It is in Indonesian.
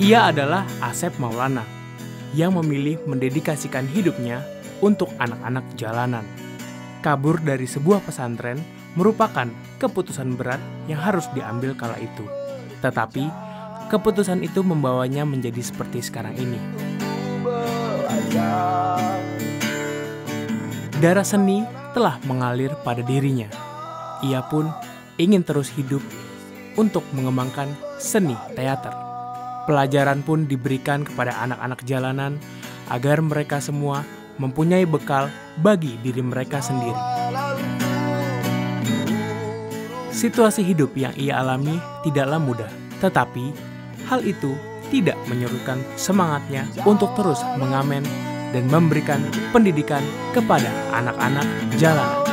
Ia adalah Asep Maulana yang memilih mendedikasikan hidupnya untuk anak-anak jalanan. Kabur dari sebuah pesantren merupakan keputusan berat yang harus diambil kala itu. Tetapi, keputusan itu membawanya menjadi seperti sekarang ini. Darah seni telah mengalir pada dirinya. Ia pun ingin terus hidup untuk mengembangkan seni teater. Pelajaran pun diberikan kepada anak-anak jalanan agar mereka semua mempunyai bekal bagi diri mereka sendiri. Situasi hidup yang ia alami tidaklah mudah, tetapi hal itu tidak menyurutkan semangatnya untuk terus mengamen dan memberikan pendidikan kepada anak-anak jalanan.